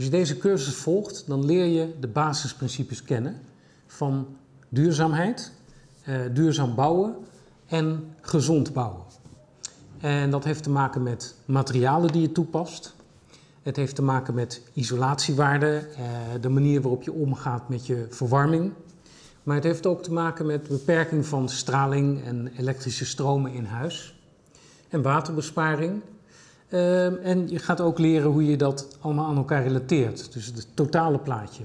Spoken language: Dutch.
Als je deze cursus volgt, dan leer je de basisprincipes kennen van duurzaamheid, eh, duurzaam bouwen en gezond bouwen. En dat heeft te maken met materialen die je toepast. Het heeft te maken met isolatiewaarden, eh, de manier waarop je omgaat met je verwarming. Maar het heeft ook te maken met beperking van straling en elektrische stromen in huis. En waterbesparing. Ehm, en je gaat ook leren hoe je dat allemaal aan elkaar relateert. Dus het totale plaatje.